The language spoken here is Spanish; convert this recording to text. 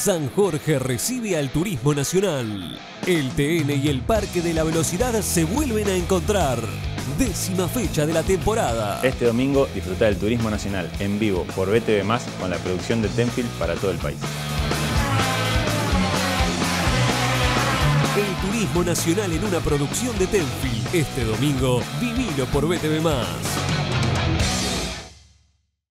San Jorge recibe al turismo nacional. El TN y el Parque de la Velocidad se vuelven a encontrar. Décima fecha de la temporada. Este domingo disfruta del turismo nacional en vivo por BTV Más con la producción de Tenfield para todo el país. El turismo nacional en una producción de Tenfield. Este domingo, vivilo por BTV Más.